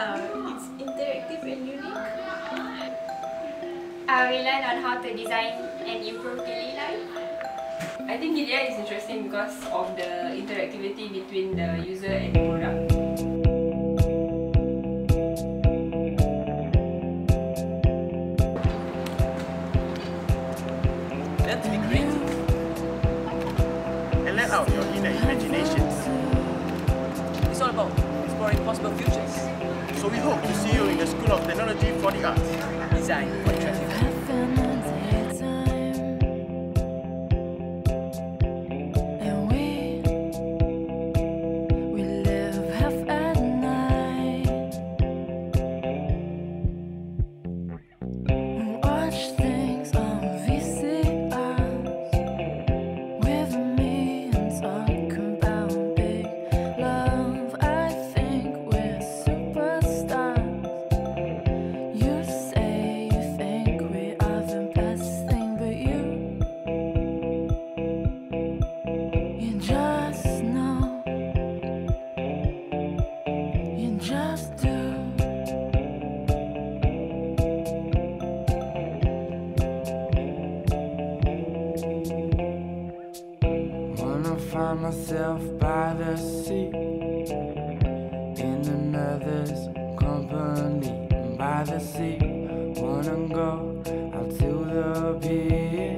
Uh, it's interactive and unique. Uh, we learn on how to design and improve daily life. I think Gilead is interesting because of the interactivity between the user and the product. Learn to be creative. And let out your inner imaginations. It's all about exploring possible futures. So we hope to see you in the School of Technology for the Arts. Design for interactive. You find myself by the sea. In another's company By the sea. Wanna go out to the pier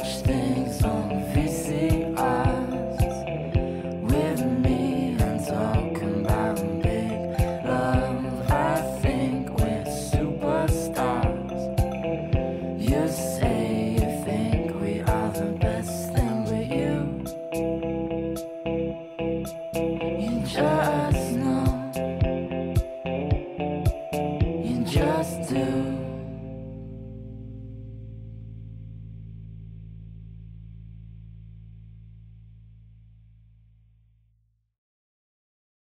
Watch things